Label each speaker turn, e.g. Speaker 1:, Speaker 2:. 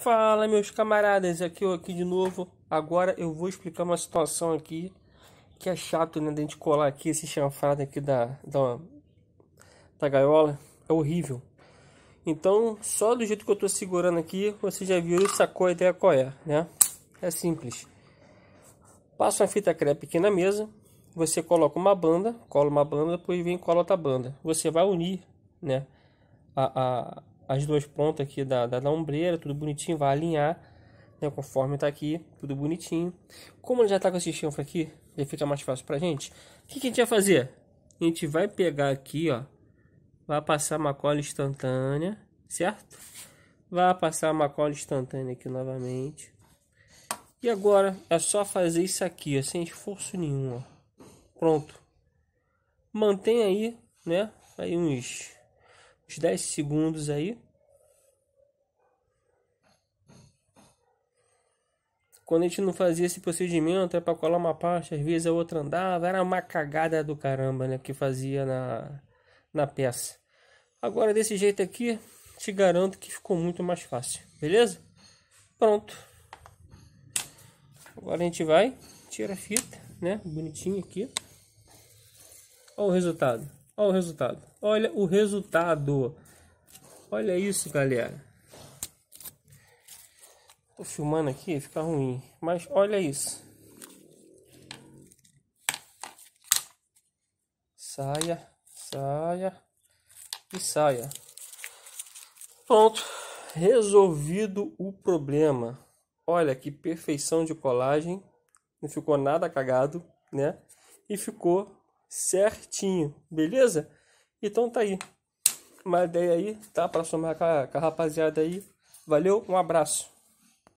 Speaker 1: Fala meus camaradas, aqui eu aqui de novo. Agora eu vou explicar uma situação aqui que é chato, né, de gente colar aqui esse chanfrado aqui da, da, da gaiola. É horrível. Então, só do jeito que eu tô segurando aqui, você já viu e sacou a ideia qual é, né? É simples. Passa uma fita crepe aqui na mesa, você coloca uma banda, cola uma banda, depois vem e cola outra banda. Você vai unir, né, a, a as duas pontas aqui da, da, da ombreira, tudo bonitinho, vai alinhar, né, conforme tá aqui, tudo bonitinho. Como ele já tá com esse chanfre aqui, já fica mais fácil pra gente. O que, que a gente vai fazer? A gente vai pegar aqui, ó, vai passar uma cola instantânea, certo? Vai passar uma cola instantânea aqui novamente. E agora é só fazer isso aqui, ó, sem esforço nenhum, ó. Pronto. Mantém aí, né? Aí uns uns 10 segundos aí. Quando a gente não fazia esse procedimento, é para colar uma parte, às vezes a outra andava, era uma cagada do caramba, né, que fazia na, na peça. Agora desse jeito aqui, te garanto que ficou muito mais fácil, beleza? Pronto. Agora a gente vai, tira a fita, né, bonitinho aqui. Olha o resultado. Olha o resultado. Olha o resultado. Olha isso, galera. Tô filmando aqui, fica ruim. Mas olha isso. Saia, saia e saia. Pronto. Resolvido o problema. Olha que perfeição de colagem. Não ficou nada cagado, né? E ficou certinho, beleza? Então tá aí. Uma ideia aí, tá? Para somar com a, com a rapaziada aí. Valeu, um abraço.